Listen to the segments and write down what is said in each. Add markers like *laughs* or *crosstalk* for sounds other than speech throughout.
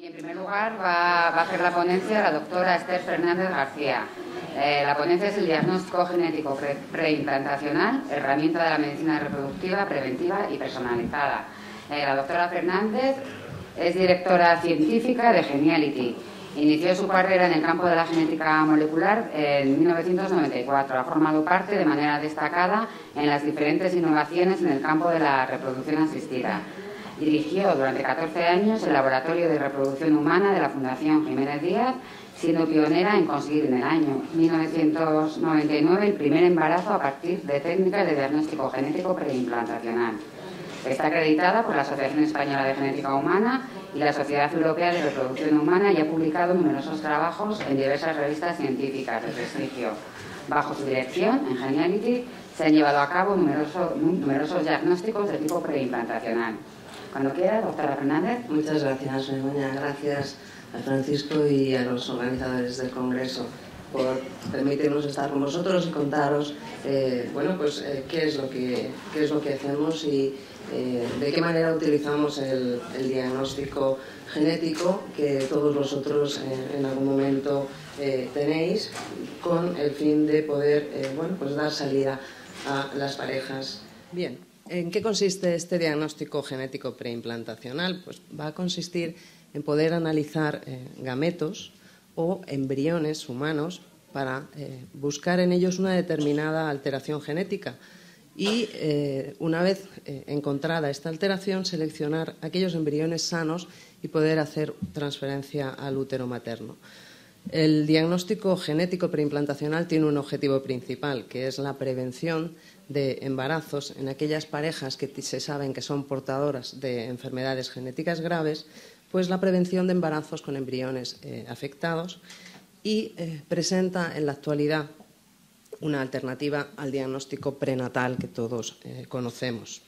Y en primer lugar va, a hacer la ponencia la doctora Esther Fernández García. Eh, la ponencia es el diagnóstico genético preimplantacional, herramienta de la medicina reproductiva, preventiva y personalizada. Eh, la doctora Fernández es directora científica de Geniality. Inició su carrera en el campo de la genética molecular en 1994. Ha formado parte de manera destacada en las diferentes innovaciones en el campo de la reproducción asistida. Dirigió durante 14 años el Laboratorio de Reproducción Humana de la Fundación Jiménez Díaz, siendo pionera en conseguir en el año 1999 el primer embarazo a partir de técnicas de diagnóstico genético preimplantacional. Está acreditada por la Asociación Española de Genética Humana y la Sociedad Europea de Reproducción Humana y ha publicado numerosos trabajos en diversas revistas científicas de prestigio. Bajo su dirección, en Geniality, se han llevado a cabo numerosos, diagnósticos de tipo preimplantacional. Cuando quiera, doctora Fernández. Muchas gracias, Begoña. Gracias a Francisco y a los organizadores del Congreso por permitirnos estar con vosotros y contaros eh, bueno, pues, eh, qué, es lo que, qué es lo que hacemos y eh, de qué manera utilizamos el, el, diagnóstico genético que todos vosotros en algún momento tenéis con el fin de poder bueno, pues dar salida a las parejas. Bien, ¿En qué consiste este diagnóstico genético preimplantacional? Pues va a consistir en poder analizar eh, gametos o embriones humanos para eh, buscar en ellos una determinada alteración genética y, eh, una vez encontrada esta alteración, seleccionar aquellos embriones sanos y poder hacer transferencia al útero materno. El diagnóstico genético preimplantacional tiene un objetivo principal, que es la prevención de embarazos en aquellas parejas que se saben que son portadoras de enfermedades genéticas graves, pues la prevención de embarazos con embriones eh, afectados y eh, presenta en la actualidad una alternativa al diagnóstico prenatal que todos eh, conocemos.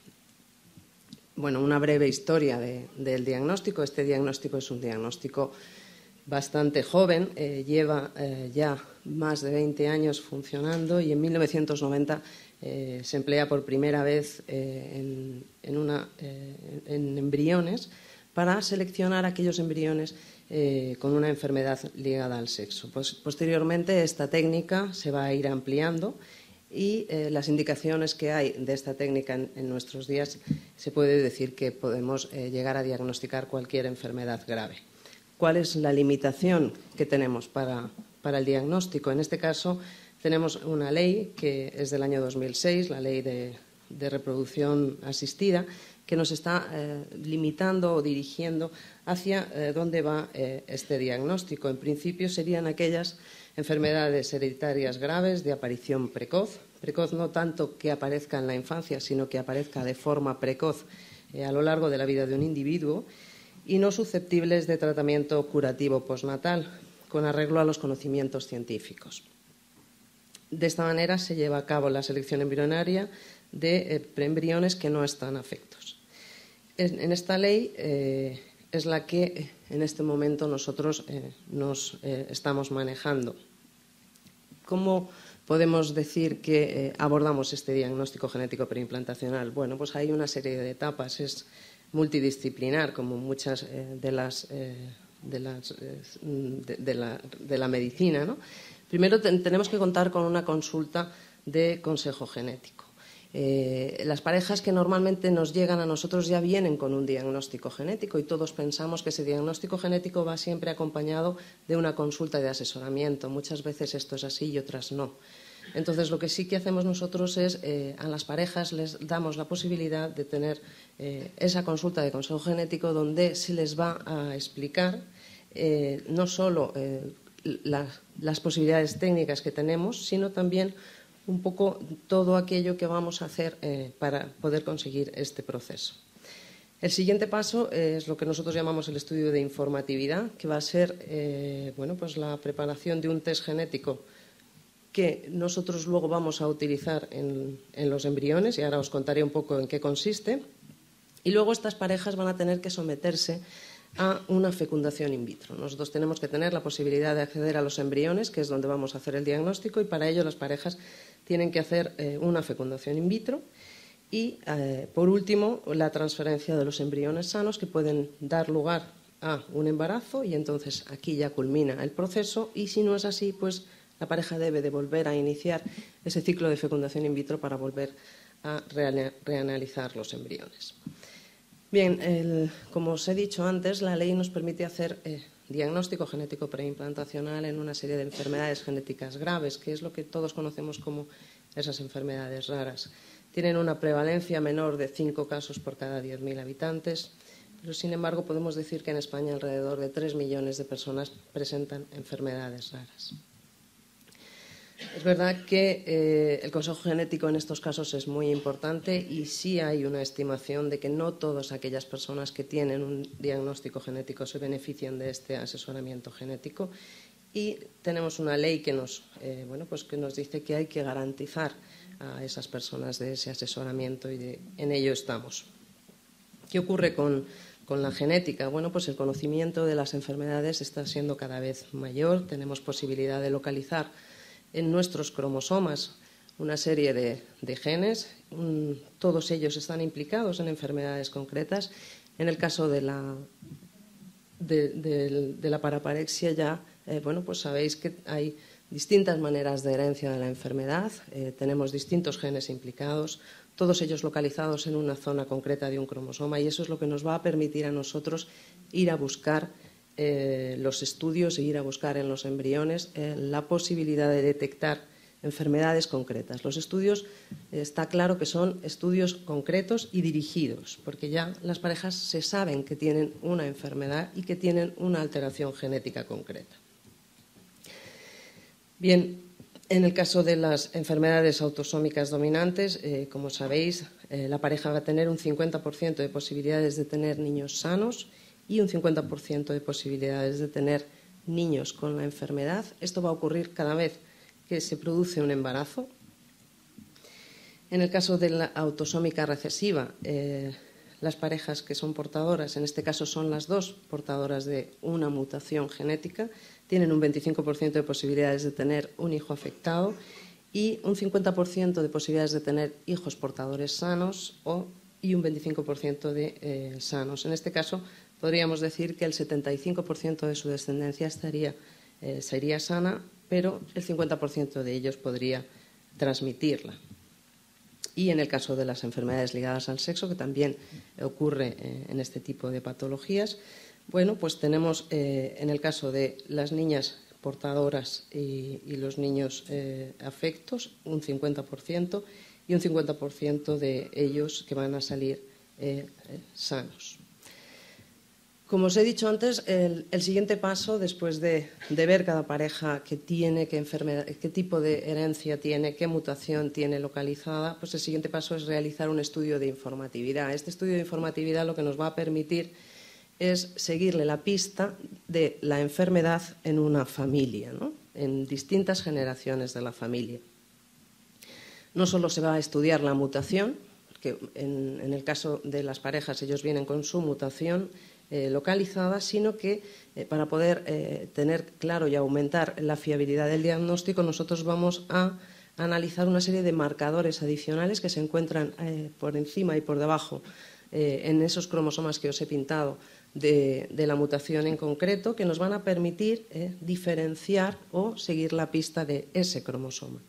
Bueno, una breve historia del diagnóstico. Este diagnóstico es un diagnóstico bastante joven, lleva ya más de 20 años funcionando y en 1990 eh, se emplea por primera vez eh, eh, en, embriones para seleccionar aquellos embriones con una enfermedad ligada al sexo. Pues, posteriormente, esta técnica se va a ir ampliando y las indicaciones que hay de esta técnica en, nuestros días se puede decir que podemos llegar a diagnosticar cualquier enfermedad grave. ¿Cuál es la limitación que tenemos para el diagnóstico? En este caso, tenemos una ley que es del año 2006, la ley de, reproducción asistida, que nos está eh, limitando o dirigiendo hacia eh, dónde va eh, este diagnóstico. En principio serían aquellas enfermedades hereditarias graves de aparición precoz, precoz no tanto que aparezca en la infancia, sino que aparezca de forma precoz a lo largo de la vida de un individuo y no susceptibles de tratamiento curativo postnatal, con arreglo a los conocimientos científicos. De esta manera se lleva a cabo la selección embrionaria de eh, preembriones que no están afectos. En, esta ley eh, es la que eh, en este momento nosotros nos estamos manejando. ¿Cómo podemos decir que abordamos este diagnóstico genético preimplantacional? Bueno, pues hay una serie de etapas. Es multidisciplinar, como muchas de las de, la, de, la, medicina, ¿no? Primero tenemos que contar con una consulta de consejo genético. Eh, las parejas que normalmente nos llegan a nosotros ya vienen con un diagnóstico genético y todos pensamos que ese diagnóstico genético va siempre acompañado de una consulta de asesoramiento. Muchas veces esto es así y otras no. Entonces, lo que sí que hacemos nosotros es eh, a las parejas les damos la posibilidad de tener eh, esa consulta de consejo genético donde se les va a explicar no solo las posibilidades técnicas que tenemos, sino también un poco todo aquello que vamos a hacer eh, para poder conseguir este proceso. El siguiente paso es lo que nosotros llamamos el estudio de informatividad, que va a ser eh, bueno, pues la preparación de un test genético que nosotros luego vamos a utilizar en, en los embriones, y ahora os contaré un poco en qué consiste. Y luego estas parejas van a tener que someterse a una fecundación in vitro. Nosotros tenemos que tener la posibilidad de acceder a los embriones, que es donde vamos a hacer el diagnóstico, y para ello las parejas tienen que hacer eh, una fecundación in vitro. Y, eh, por último, la transferencia de los embriones sanos que pueden dar lugar a un embarazo y entonces aquí ya culmina el proceso y si no es así, pues la pareja debe de volver a iniciar ese ciclo de fecundación in vitro para volver a reanalizar los embriones. Bien, como os he dicho antes, la ley nos permite hacer eh, diagnóstico genético preimplantacional en una serie de enfermedades genéticas graves, que es lo que todos conocemos como esas enfermedades raras. Tienen una prevalencia menor de cinco casos por cada 10.000 habitantes, pero sin embargo podemos decir que en España alrededor de 3 millones de personas presentan enfermedades raras. Es verdad que eh, el consejo genético en estos casos es muy importante y sí hay una estimación de que no todas aquellas personas que tienen un diagnóstico genético se benefician de este asesoramiento genético y tenemos una ley que nos, eh, bueno, pues que nos dice que hay que garantizar a esas personas de ese asesoramiento y en ello estamos. ¿Qué ocurre con, con la genética? Bueno, pues el conocimiento de las enfermedades está siendo cada vez mayor, tenemos posibilidad de localizar en nuestros cromosomas una serie de, genes. todos ellos están implicados en enfermedades concretas. En el caso de la, de, la paraparexia ya, eh, bueno, pues sabéis que hay distintas maneras de herencia de la enfermedad. Eh, tenemos distintos genes implicados, todos ellos localizados en una zona concreta de un cromosoma y eso es lo que nos va a permitir a nosotros ir a buscar eh, los estudios e ir a buscar en los embriones eh, la posibilidad de detectar enfermedades concretas. Los estudios eh, está claro que son estudios concretos y dirigidos, porque ya las parejas se saben que tienen una enfermedad y que tienen una alteración genética concreta. Bien, en el caso de las enfermedades autosómicas dominantes, como sabéis, la pareja va a tener un 50% de posibilidades de tener niños sanos y un 50% de posibilidades de tener niños con la enfermedad. Esto va a ocurrir cada vez que se produce un embarazo. En el caso de la autosómica recesiva, eh, las parejas que son portadoras, en este caso son las dos portadoras de una mutación genética, tienen un 25% de posibilidades de tener un hijo afectado y un 50% de posibilidades de tener hijos portadores sanos o, y un 25% de eh, sanos. En este caso, podríamos decir que el 75% de su descendencia eh, sería sana, pero el 50% de ellos podría transmitirla. Y en el caso de las enfermedades ligadas al sexo, que también ocurre eh, en este tipo de patologías, bueno, pues tenemos eh, en el caso de las niñas portadoras y, los niños afectos un 50% y un 50% de ellos que van a salir sanos. Como os he dicho antes, el, siguiente paso, después de, ver cada pareja qué tiene, qué, enfermedad, qué tipo de herencia tiene, qué mutación tiene localizada, pues el siguiente paso es realizar un estudio de informatividad. Este estudio de informatividad lo que nos va a permitir es seguirle la pista de la enfermedad en una familia, en distintas generaciones de la familia. No solo se va a estudiar la mutación, que en el caso de las parejas ellos vienen con su mutación, eh, localizada, sino que eh, para poder eh, tener claro y aumentar la fiabilidad del diagnóstico, nosotros vamos a analizar una serie de marcadores adicionales que se encuentran por encima y por debajo en esos cromosomas que os he pintado de, la mutación en concreto, que nos van a permitir diferenciar o seguir la pista de ese cromosoma.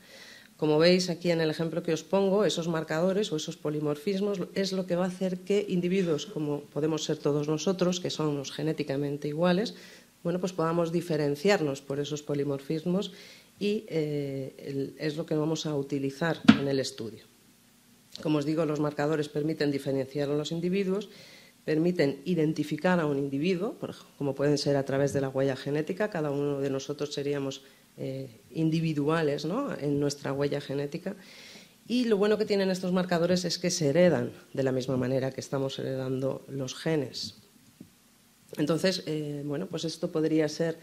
Como veis aquí en el ejemplo que os pongo, esos marcadores o esos polimorfismos es lo que va a hacer que individuos, como podemos ser todos nosotros, que somos genéticamente iguales, bueno, pues podamos diferenciarnos por esos polimorfismos y eh, es lo que vamos a utilizar en el estudio. Como os digo, los marcadores permiten diferenciar a los individuos, permiten identificar a un individuo, como pueden ser a través de la huella genética, cada uno de nosotros seríamos eh, individuales en nuestra huella genética. Y lo bueno que tienen estos marcadores es que se heredan de la misma manera que estamos heredando los genes. Entonces, eh, bueno, pues esto podría ser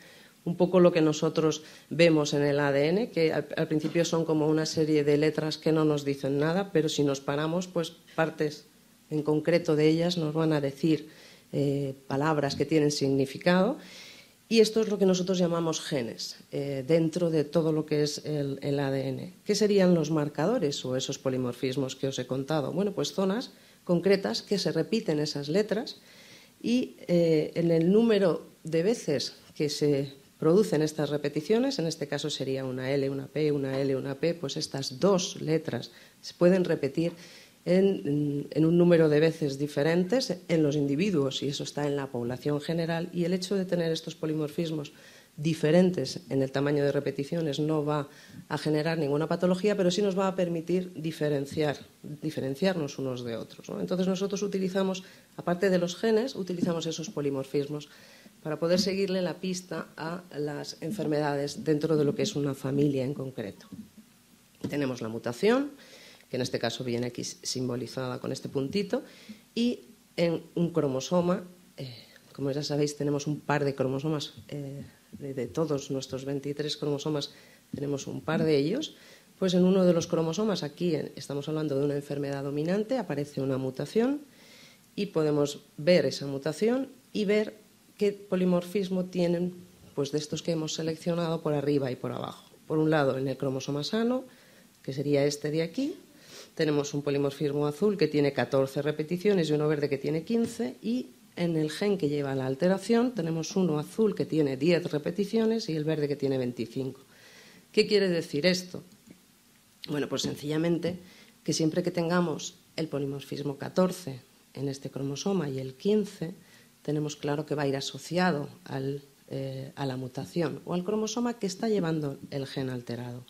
un poco lo que nosotros vemos en el ADN, que al, principio son como una serie de letras que no nos dicen nada, pero si nos paramos, pues partes en concreto de ellas nos van a decir eh, palabras que tienen significado y esto es lo que nosotros llamamos genes, eh, dentro de todo lo que es el, ADN. ¿Qué serían los marcadores o esos polimorfismos que os he contado? Bueno, pues zonas concretas que se repiten esas letras y eh, en el número de veces que se producen estas repeticiones, en este caso sería una L, una P, una L, una P, pues estas dos letras se pueden repetir en, un número de veces diferentes en los individuos y eso está en la población general y el hecho de tener estos polimorfismos diferentes en el tamaño de repeticiones no va a generar ninguna patología, pero sí nos va a permitir diferenciar, diferenciarnos unos de otros. Entonces nosotros utilizamos, aparte de los genes, utilizamos esos polimorfismos para poder seguirle la pista a las enfermedades dentro de lo que es una familia en concreto. Tenemos la mutación, que en este caso viene aquí simbolizada con este puntito, y en un cromosoma, eh, como ya sabéis, tenemos un par de cromosomas, eh, de, todos nuestros 23 cromosomas, tenemos un par de ellos, pues en uno de los cromosomas, aquí estamos hablando de una enfermedad dominante, aparece una mutación y podemos ver esa mutación y ver qué polimorfismo tienen pues de estos que hemos seleccionado por arriba y por abajo. Por un lado, en el cromosoma sano, que sería este de aquí, tenemos un polimorfismo azul que tiene 14 repeticiones y uno verde que tiene 15 y en el gen que lleva la alteración tenemos uno azul que tiene 10 repeticiones y el verde que tiene 25. ¿Qué quiere decir esto? Bueno, pues sencillamente que siempre que tengamos el polimorfismo 14 en este cromosoma y el 15, tenemos claro que va a ir asociado eh, a la mutación o al cromosoma que está llevando el gen alterado.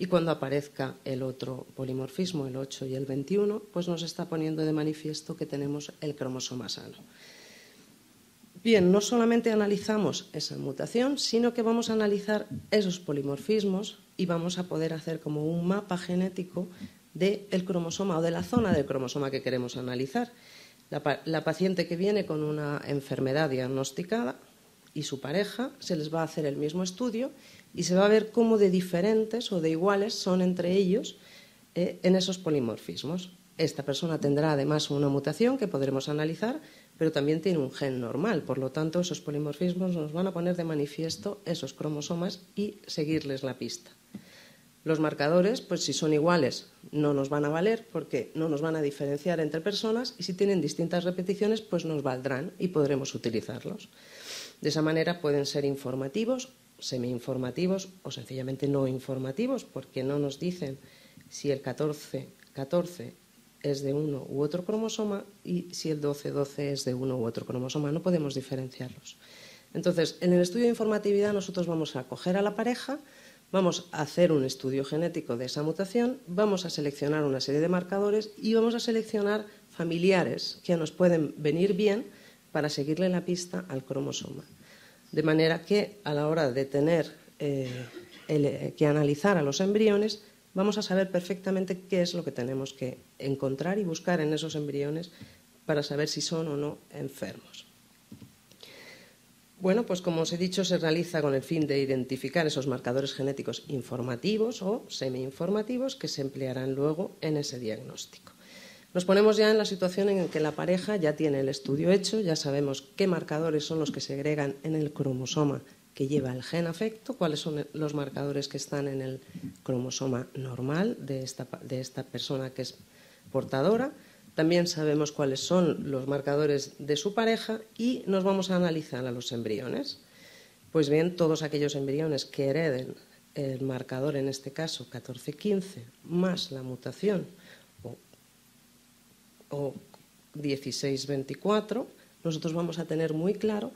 Y cuando aparezca el otro polimorfismo, el 8 y el 21, pues nos está poniendo de manifiesto que tenemos el cromosoma sano. Bien, no solamente analizamos esa mutación, sino que vamos a analizar esos polimorfismos y vamos a poder hacer como un mapa genético del cromosoma o de la zona del cromosoma que queremos analizar. La, paciente que viene con una enfermedad diagnosticada y su pareja se les va a hacer el mismo estudio y se va a ver cómo de diferentes o de iguales son entre ellos eh, en esos polimorfismos. Esta persona tendrá además una mutación que podremos analizar, pero también tiene un gen normal. Por lo tanto, esos polimorfismos nos van a poner de manifiesto esos cromosomas y seguirles la pista. Los marcadores, pues si son iguales, no nos van a valer porque no nos van a diferenciar entre personas y si tienen distintas repeticiones, pues nos valdrán y podremos utilizarlos. De esa manera pueden ser informativos, semi-informativos o sencillamente no informativos porque no nos dicen si el 14, 14 es de uno u otro cromosoma y si el 12, 12 es de uno u otro cromosoma. No podemos diferenciarlos. Entonces, en el estudio de informatividad nosotros vamos a coger a la pareja, Vamos a hacer un estudio genético de esa mutación, vamos a seleccionar una serie de marcadores y vamos a seleccionar familiares que nos pueden venir bien para seguirle la pista al cromosoma. De manera que a la hora de tener eh, eh, que analizar a los embriones, vamos a saber perfectamente qué es lo que tenemos que encontrar y buscar en esos embriones para saber si son o no enfermos. Bueno, pues como os he dicho, se realiza con el fin de identificar esos marcadores genéticos informativos o semi-informativos que se emplearán luego en ese diagnóstico. Nos ponemos ya en la situación en que la pareja ya tiene el estudio hecho, ya sabemos qué marcadores son los que se agregan en el cromosoma que lleva el gen afecto, cuáles son los marcadores que están en el cromosoma normal de esta, de esta persona que es portadora también sabemos cuáles son los marcadores de su pareja y nos vamos a analizar a los embriones. Pues bien, todos aquellos embriones que hereden el marcador, en este caso 14-15, más la mutación o 16-24, nosotros vamos a tener muy claro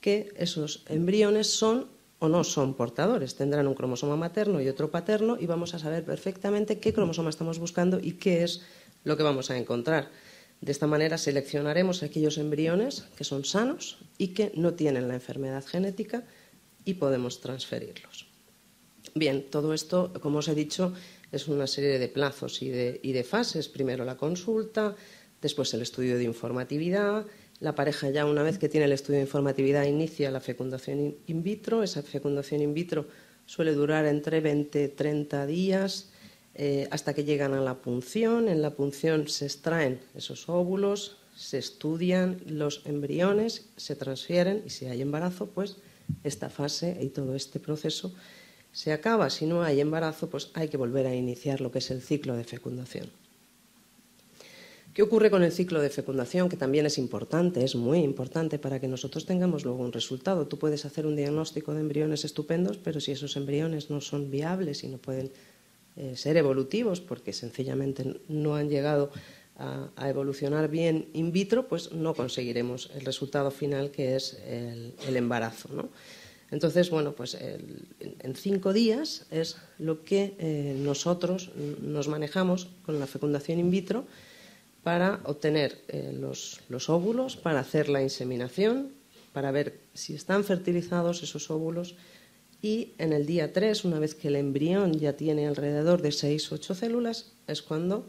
que esos embriones son o no son portadores. Tendrán un cromosoma materno y otro paterno y vamos a saber perfectamente qué cromosoma estamos buscando y qué es lo que vamos a encontrar. De esta manera seleccionaremos aquellos embriones que son sanos y que no tienen la enfermedad genética y podemos transferirlos. Bien, todo esto, como os he dicho, es una serie de plazos y de, fases. Primero la consulta, después el estudio de informatividad. La pareja ya una vez que tiene el estudio de informatividad inicia la fecundación in vitro. Esa fecundación in vitro suele durar entre 20 y 30 días eh, hasta que llegan a la punción. En la punción se extraen esos óvulos, se estudian los embriones, se transfieren y si hay embarazo, pues esta fase y todo este proceso se acaba. Si no hay embarazo, pues hay que volver a iniciar lo que es el ciclo de fecundación. ¿Qué ocurre con el ciclo de fecundación? Que también es importante, es muy importante para que nosotros tengamos luego un resultado. Tú puedes hacer un diagnóstico de embriones estupendos, pero si esos embriones no son viables y no pueden eh, ser evolutivos porque sencillamente no han llegado a, evolucionar bien in vitro, pues no conseguiremos el resultado final que es el, embarazo. Entonces, bueno, pues en cinco días es lo que eh, nosotros nos manejamos con la fecundación in vitro para obtener eh, los, óvulos, para hacer la inseminación, para ver si están fertilizados esos óvulos y en el día 3, una vez que el embrión ya tiene alrededor de 6 o 8 células, es cuando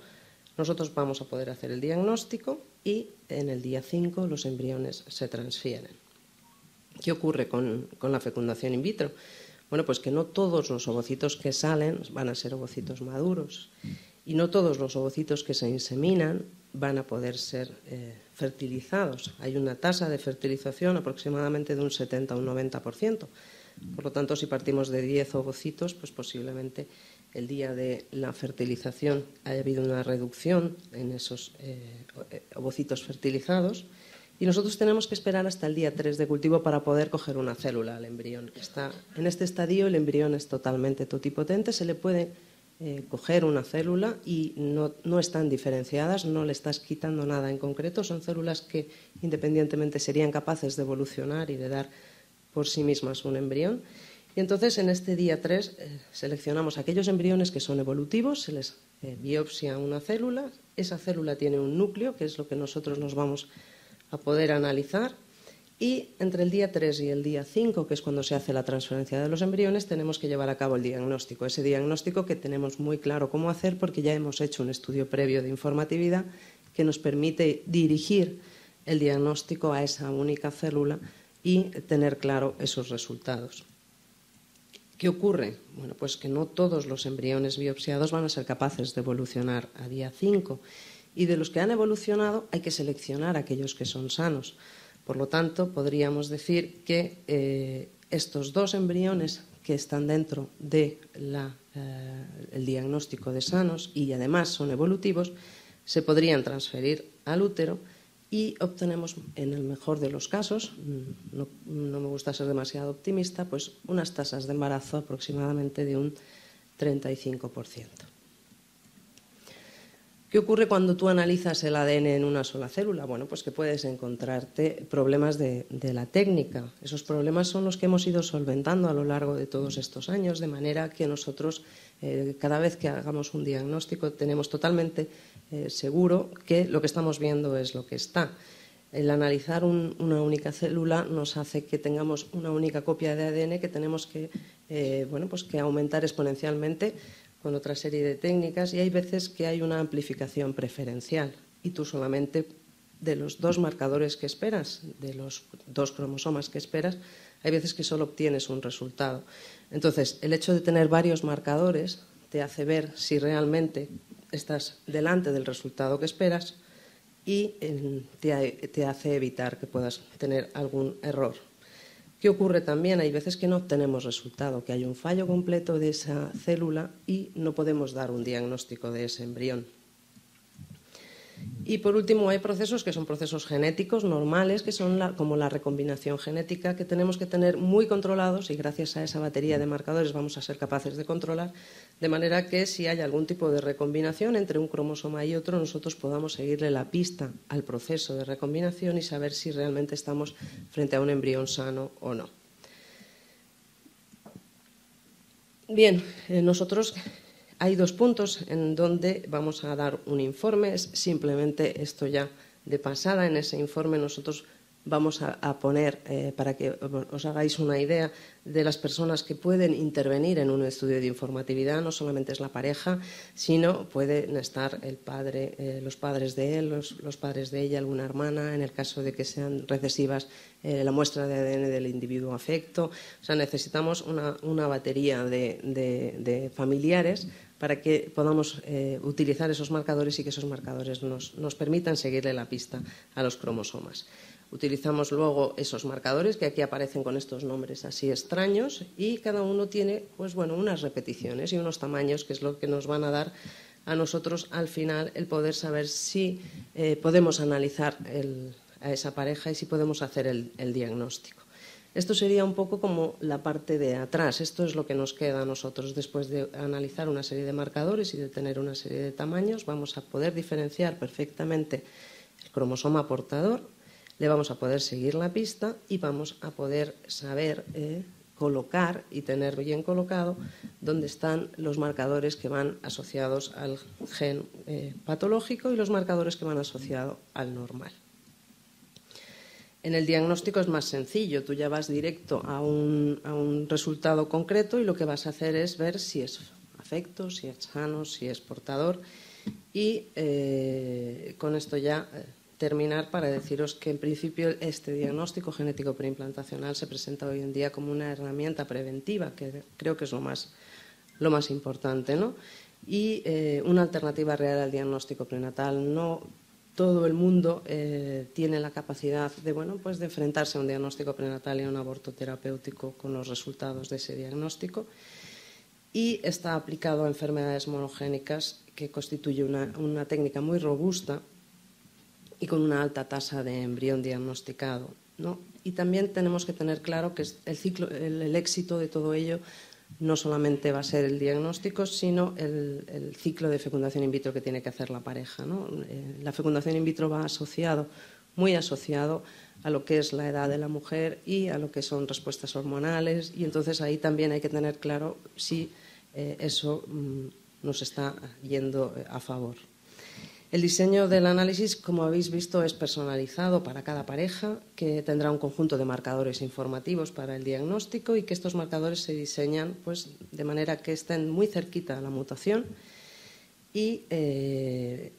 nosotros vamos a poder hacer el diagnóstico y en el día 5 los embriones se transfieren. ¿Qué ocurre con, con la fecundación in vitro? Bueno, pues que no todos los ovocitos que salen van a ser ovocitos maduros y no todos los ovocitos que se inseminan van a poder ser eh, fertilizados. Hay una tasa de fertilización aproximadamente de un 70 o un 90%. Por lo tanto, si partimos de 10 ovocitos, pues posiblemente el día de la fertilización haya habido una reducción en esos eh, ovocitos fertilizados. Y nosotros tenemos que esperar hasta el día 3 de cultivo para poder coger una célula al embrión. Está, en este estadio el embrión es totalmente totipotente, se le puede eh, coger una célula y no, están diferenciadas, no le estás quitando nada en concreto, son células que independientemente serían capaces de evolucionar y de dar por sí mismas un embrión. Y entonces en este día 3 eh, seleccionamos aquellos embriones que son evolutivos, se les eh, biopsia una célula, esa célula tiene un núcleo, que es lo que nosotros nos vamos a poder analizar, y entre el día 3 y el día 5, que es cuando se hace la transferencia de los embriones, tenemos que llevar a cabo el diagnóstico. Ese diagnóstico que tenemos muy claro cómo hacer porque ya hemos hecho un estudio previo de informatividad que nos permite dirigir el diagnóstico a esa única célula y tener claro esos resultados. ¿Qué ocurre? Bueno, pues que no todos los embriones biopsiados van a ser capaces de evolucionar a día 5 y de los que han evolucionado hay que seleccionar aquellos que son sanos. Por lo tanto, podríamos decir que eh, estos dos embriones que están dentro del de eh, diagnóstico de sanos y además son evolutivos, se podrían transferir al útero y obtenemos, en el mejor de los casos, mm, no, no, me gusta ser demasiado optimista, pues unas tasas de embarazo aproximadamente de un 35%. ¿Qué ocurre cuando tú analizas el ADN en una sola célula? Bueno, pues que puedes encontrarte problemas de, la técnica. Esos problemas son los que hemos ido solventando a lo largo de todos estos años, de manera que nosotros, eh, cada vez que hagamos un diagnóstico, tenemos totalmente eh, seguro que lo que estamos viendo es lo que está. El analizar una única célula nos hace que tengamos una única copia de ADN que tenemos que, eh, bueno, pues que aumentar exponencialmente con otra serie de técnicas y hay veces que hay una amplificación preferencial y tú solamente de los dos marcadores que esperas, de los dos cromosomas que esperas, hay veces que solo obtienes un resultado. Entonces, el hecho de tener varios marcadores te hace ver si realmente estás delante del resultado que esperas y eh, te hace evitar que puedas tener algún error. ¿Qué ocurre también? Hay veces que no obtenemos resultado, que hay un fallo completo de esa célula y no podemos dar un diagnóstico de ese embrión. Y por último, hay procesos que son procesos genéticos normales, que son como la recombinación genética, que tenemos que tener muy controlados y gracias a esa batería de marcadores vamos a ser capaces de controlar, de manera que si hay algún tipo de recombinación entre un cromosoma y otro, nosotros podamos seguirle la pista al proceso de recombinación y saber si realmente estamos frente a un embrión sano o no. Bien, eh, nosotros hay dos puntos en donde vamos a dar un informe. Es simplemente esto ya de pasada. En ese informe nosotros vamos a, poner, eh, para que os hagáis una idea, de las personas que pueden intervenir en un estudio de informatividad. No solamente es la pareja, sino pueden estar el padre, eh, los padres de él, los, padres de ella, alguna hermana, en el caso de que sean recesivas, eh, la muestra de ADN del individuo afecto. O sea, necesitamos una, batería de familiares para que podamos eh, utilizar esos marcadores y que esos marcadores nos, permitan seguirle la pista a los cromosomas. Utilizamos luego esos marcadores que aquí aparecen con estos nombres así extraños y cada uno tiene pues bueno, unas repeticiones y unos tamaños que es lo que nos van a dar a nosotros al final el poder saber si eh, podemos analizar a esa pareja y si podemos hacer el, diagnóstico. Esto sería un poco como la parte de atrás. Esto es lo que nos queda a nosotros después de analizar una serie de marcadores y de tener una serie de tamaños. Vamos a poder diferenciar perfectamente el cromosoma portador, le vamos a poder seguir la pista y vamos a poder saber eh, colocar y tener bien colocado dónde están los marcadores que van asociados al gen eh, patológico y los marcadores que van asociados al normal. En el diagnóstico es más sencillo, tú ya vas directo a un, resultado concreto y lo que vas a hacer es ver si es afecto, si es sano, si es portador y eh, con esto ya eh, terminar para deciros que en principio este diagnóstico genético preimplantacional se presenta hoy en día como una herramienta preventiva, que creo que es lo más, lo más importante, ¿no? Y eh, una alternativa real al diagnóstico prenatal. No todo el mundo eh, tiene la capacidad de, bueno, pues de enfrentarse a un diagnóstico prenatal y a un aborto terapéutico con los resultados de ese diagnóstico y está aplicado a enfermedades monogénicas que constituye una, una técnica muy robusta y con una alta tasa de embrión diagnosticado. ¿no? Y también tenemos que tener claro que el, ciclo, el, éxito de todo ello no solamente va a ser el diagnóstico, sino el, ciclo de fecundación in vitro que tiene que hacer la pareja. ¿no? Eh, la fecundación in vitro va asociado, muy asociado a lo que es la edad de la mujer y a lo que son respuestas hormonales, y entonces ahí también hay que tener claro si eh, eso mm, nos está yendo eh, a favor. El diseño del análisis, como habéis visto, es personalizado para cada pareja, que tendrá un conjunto de marcadores informativos para el diagnóstico y que estos marcadores se diseñan pues, de manera que estén muy cerquita a la mutación y, eh,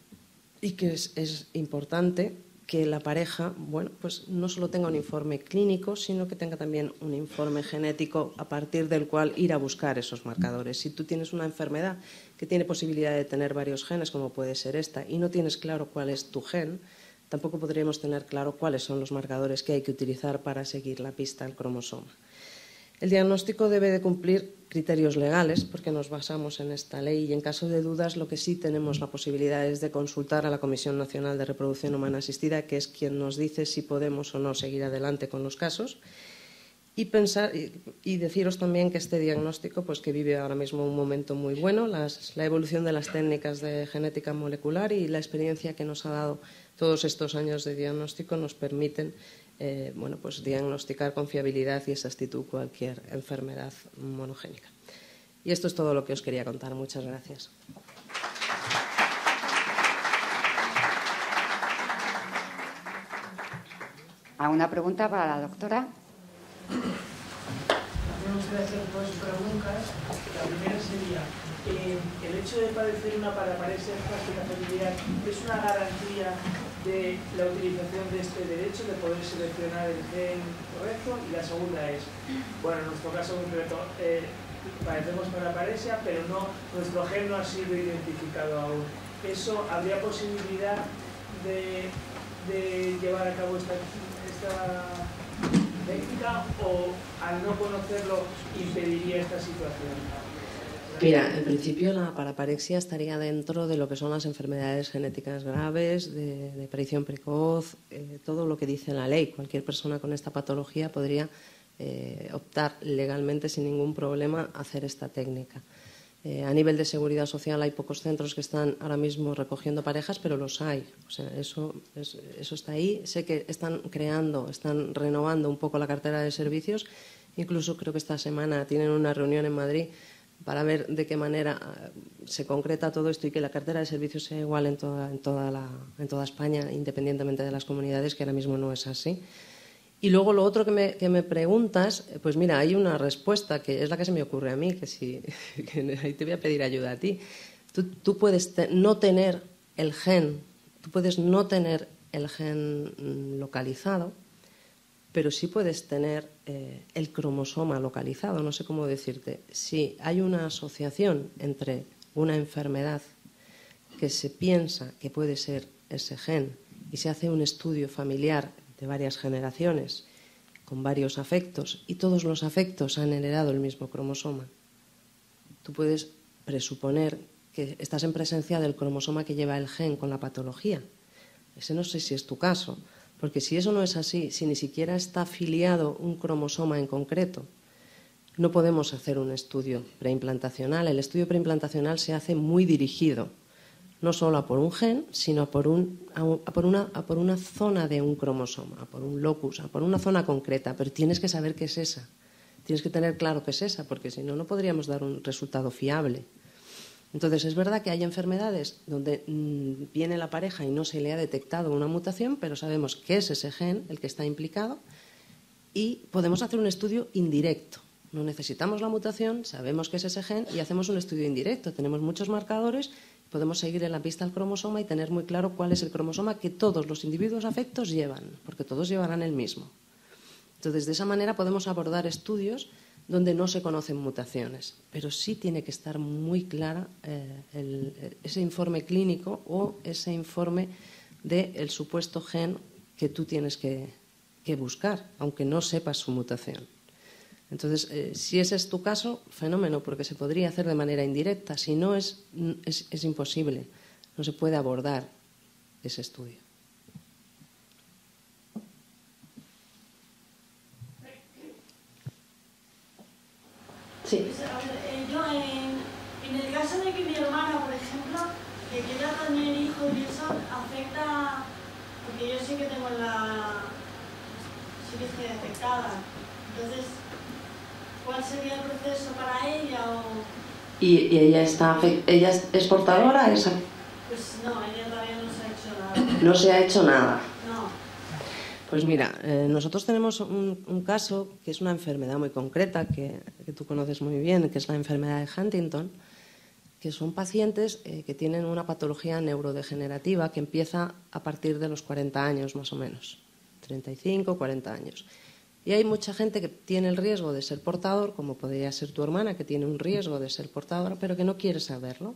que es importante que la pareja, bueno, pues no solo tenga un informe clínico, sino que tenga también un informe genético a partir del cual ir a buscar esos marcadores. Si tú tienes una enfermedad que tiene posibilidad de tener varios genes, como puede ser esta, y no tienes claro cuál es tu gen, tampoco podríamos tener claro cuáles son los marcadores que hay que utilizar para seguir la pista al cromosoma. El diagnóstico debe de cumplir criterios legales, porque nos basamos en esta ley y en caso de dudas lo que sí tenemos la posibilidad es de consultar a la Comisión Nacional de Reproducción Humana Asistida, que es quien nos dice si podemos o no seguir adelante con los casos. Y, deciros también que este diagnóstico, pues que vive ahora mismo un momento muy bueno, la evolución de las técnicas de genética molecular y la experiencia que nos ha dado todos estos años de diagnóstico nos permiten eh, bueno, pues diagnosticar con fiabilidad y exactitud cualquier enfermedad monogénica. Y esto es todo lo que os quería contar. Muchas gracias. ¿Alguna pregunta para la doctora? Me gustaría hacer dos preguntas. La primera sería, eh, ¿el hecho de padecer una paraparesia familiar es una garantía de la utilización de este derecho de poder seleccionar el gen correcto y la segunda es, bueno, en nuestro caso concreto, eh, padecemos para paresia, pero no, nuestro gen no ha sido identificado aún. ¿Eso habría posibilidad de, llevar a cabo esta técnica o al no conocerlo impediría esta situación? Mira, en principio la paraparexia estaría dentro de lo que son las enfermedades genéticas graves, de, aparición precoz, eh, todo lo que dice la ley. Cualquier persona con esta patología podría eh, optar legalmente sin ningún problema a hacer esta técnica. Eh, a nivel de seguridad social hay pocos centros que están ahora mismo recogiendo parejas, pero los hay. O sea, eso, eso está ahí. Sé que están creando, están renovando un poco la cartera de servicios. Incluso creo que esta semana tienen una reunión en Madrid para ver de qué manera eh, se concreta todo esto y que la cartera de servicios sea igual en toda, en toda, la, en toda España, independientemente de las comunidades, que ahora mismo no es así. Y luego lo otro que me, que preguntas, pues mira, hay una respuesta que es la que se me ocurre a mí, que si *laughs* ahí te voy a pedir ayuda a ti. Tú, tú puedes no tener el gen, tú puedes no tener el gen mm, localizado, pero sí puedes tener eh, el cromosoma localizado, no sé cómo decirte. Si hay una asociación entre una enfermedad que se piensa que puede ser ese gen y se hace un estudio familiar de varias generaciones con varios afectos y todos los afectos han heredado el mismo cromosoma, tú puedes presuponer que estás en presencia del cromosoma que lleva el gen con la patología. Ese no sé si es tu caso, porque si eso no es así, si ni siquiera está afiliado un cromosoma en concreto, no podemos hacer un estudio preimplantacional. El estudio preimplantacional se hace muy dirigido, no solo a por un gen, sino a por, por, una, a por una zona de un cromosoma, a por un locus, a por una zona concreta, pero tienes que saber qué es esa. Tienes que tener claro qué es esa, porque si no, no podríamos dar un resultado fiable. Entonces, es verdad que hay enfermedades donde mm, viene la pareja y no se le ha detectado una mutación, pero sabemos que es ese gen el que está implicado y podemos hacer un estudio indirecto. No necesitamos la mutación, sabemos que es ese gen y hacemos un estudio indirecto. Tenemos muchos marcadores, podemos seguir en la pista el cromosoma y tener muy claro cuál es el cromosoma que todos los individuos afectos llevan, porque todos llevarán el mismo. Entonces, de esa manera podemos abordar estudios donde no se conocen mutaciones, pero sí tiene que estar muy clara eh, eh, ese informe clínico o ese informe del supuesto gen que tú tienes que, buscar, aunque no sepas su mutación. Entonces, eh, si ese es tu caso, fenómeno, porque se podría hacer de manera indirecta. Si no, es, es imposible. No se puede abordar ese estudio. Sí. Pues, eh, yo en, el caso de que mi hermana, por ejemplo, que quiera tener hijos y eso afecta, porque yo sí que tengo la, sí que estoy afectada. Entonces, ¿cuál sería el proceso para ella? O... ¿Y, ella está ella es portadora? Esa? Pues no, ella todavía no se ha hecho nada. No se ha hecho nada. Pues mira, eh, nosotros tenemos un, caso que es una enfermedad muy concreta que, tú conoces muy bien, que es la enfermedad de Huntington, que son pacientes eh, que tienen una patología neurodegenerativa que empieza a partir de los 40 años más o menos, 35, 40 años. Y hay mucha gente que tiene el riesgo de ser portador, como podría ser tu hermana, que tiene un riesgo de ser portadora, pero que no quiere saberlo,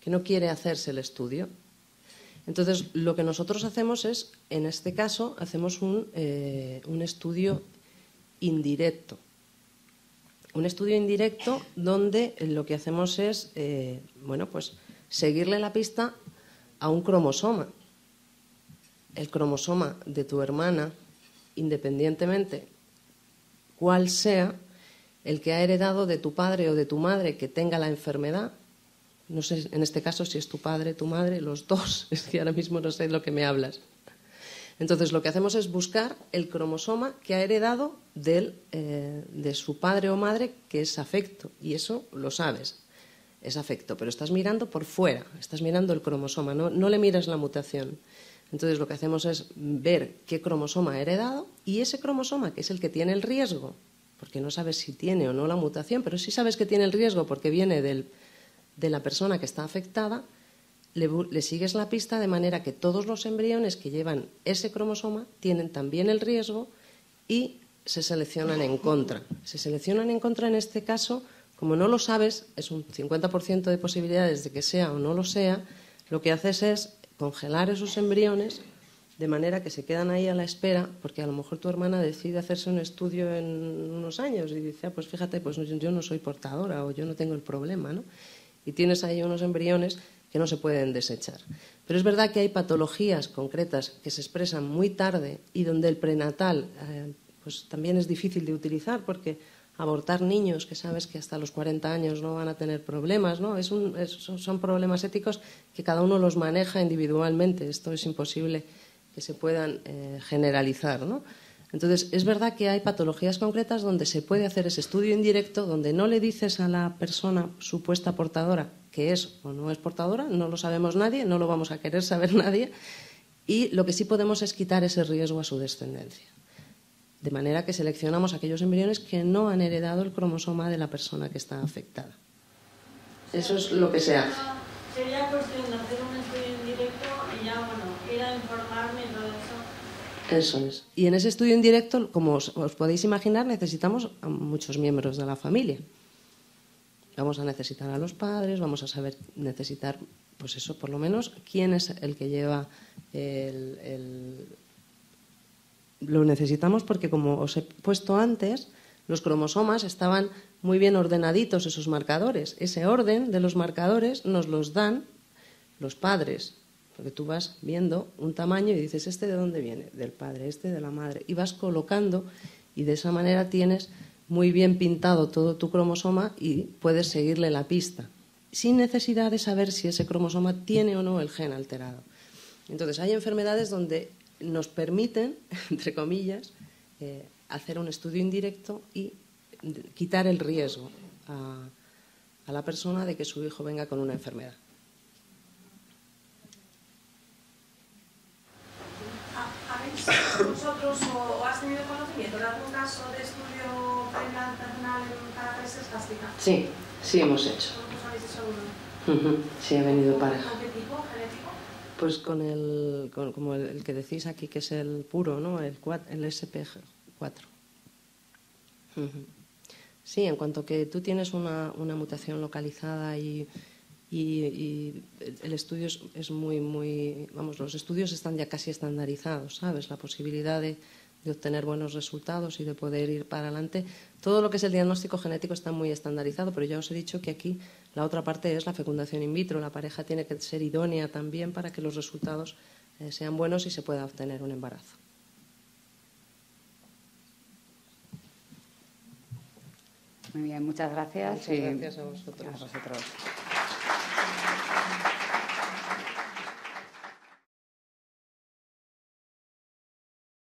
que no quiere hacerse el estudio entonces, lo que nosotros hacemos es, en este caso, hacemos un, eh, estudio indirecto. Un estudio indirecto donde lo que hacemos es, eh, bueno, pues seguirle la pista a un cromosoma. El cromosoma de tu hermana, independientemente cuál sea, el que ha heredado de tu padre o de tu madre que tenga la enfermedad, no sé en este caso si es tu padre, tu madre, los dos, *laughs* es que ahora mismo no sé de lo que me hablas. Entonces lo que hacemos es buscar el cromosoma que ha heredado eh, de su padre o madre, que es afecto, y eso lo sabes, es afecto, pero estás mirando por fuera, estás mirando el cromosoma, no, no le miras la mutación. Entonces lo que hacemos es ver qué cromosoma ha heredado y ese cromosoma, que es el que tiene el riesgo, porque no sabes si tiene o no la mutación, pero sí sabes que tiene el riesgo porque viene del, de la persona que está afectada, le, sigues la pista de manera que todos los embriones que llevan ese cromosoma tienen también el riesgo y se seleccionan en contra. Se seleccionan en contra en este caso, como no lo sabes, es un 50% de posibilidades de que sea o no lo sea, lo que haces es congelar esos embriones de manera que se quedan ahí a la espera, porque a lo mejor tu hermana decide hacerse un estudio en unos años y dice, ah, pues fíjate, pues yo no soy portadora o yo no tengo el problema, ¿no? Y tienes ahí unos embriones que no se pueden desechar. Pero es verdad que hay patologías concretas que se expresan muy tarde y donde el prenatal eh, pues también es difícil de utilizar porque abortar niños que sabes que hasta los 40 años no van a tener problemas, ¿no? Es son problemas éticos que cada uno los maneja individualmente. Esto es imposible que se puedan eh, generalizar, ¿no? Entonces, es verdad que hay patologías concretas donde se puede hacer ese estudio indirecto, donde no le dices a la persona supuesta portadora que es o no es portadora, no lo sabemos nadie, no lo vamos a querer saber *laughs* nadie, y lo que sí podemos es quitar ese riesgo a su descendencia. De manera que seleccionamos aquellos embriones que no han heredado el cromosoma de la persona que está afectada. Eso es lo que se hace un estudio indirecto y ya, bueno, ir a informarme y todo eso Y en ese estudio indirecto, como os, podéis imaginar, necesitamos a muchos miembros de la familia. Vamos a necesitar a los padres, vamos a saber necesitar, pues eso, por lo menos, quién es el que lleva el, Lo necesitamos porque, como os he puesto antes, los cromosomas estaban muy bien ordenaditos esos marcadores. Ese orden de los marcadores nos los dan los padres, porque tú vas viendo un tamaño y dices, ¿este de dónde viene? Del padre, este de la madre. Y vas colocando y de esa manera tienes muy bien pintado todo tu cromosoma y puedes seguirle la pista, sin necesidad de saber si ese cromosoma tiene o no el gen alterado. Entonces, hay enfermedades donde nos permiten, *laughs* entre comillas, eh, hacer un estudio indirecto y quitar el riesgo a, a la persona de que su hijo venga con una enfermedad. Vosotros o, has tenido conocimiento de algún caso de estudio prenatal para parejas plásticas? Sí, sí hemos hecho. ¿Cuántos habéis hecho uno? Sí, ha venido pareja. ¿Con qué tipo? ¿Genético? Pues con el, con, como el, el, que decís aquí, que es el puro, ¿no? El, el SP4. Sí, en cuanto que tú tienes una, una mutación localizada y y, el estudio es, muy, muy, vamos, los estudios están ya casi estandarizados, ¿sabes? La posibilidad de, obtener buenos resultados y de poder ir para adelante. Todo lo que es el diagnóstico genético está muy estandarizado, pero ya os he dicho que aquí la otra parte es la fecundación in vitro. La pareja tiene que ser idónea también para que los resultados eh, sean buenos y se pueda obtener un embarazo. Muy bien, muchas gracias. Muchas gracias a vosotros. A vosotros.